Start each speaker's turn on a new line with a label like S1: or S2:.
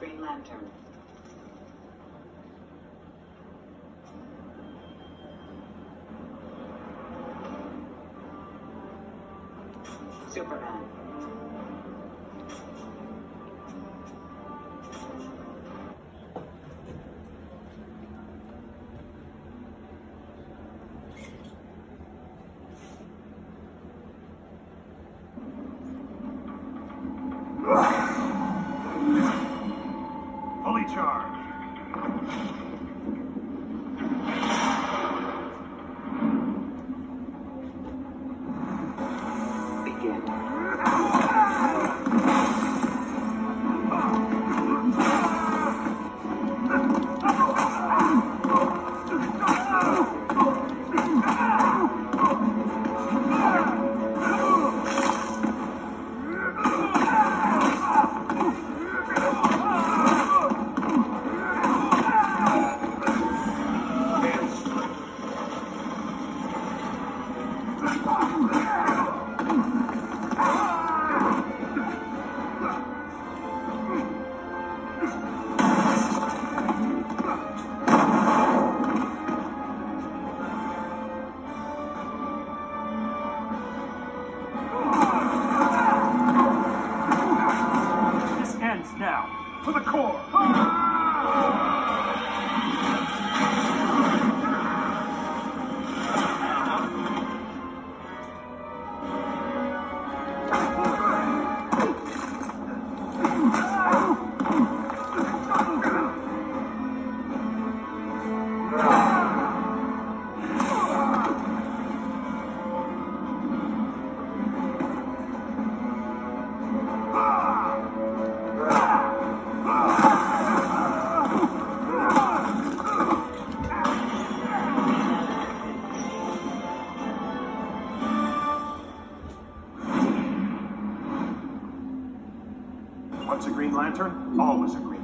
S1: Green Lantern. Superman.
S2: Fully charged. Now. For the core. Once a Green Lantern, always a Green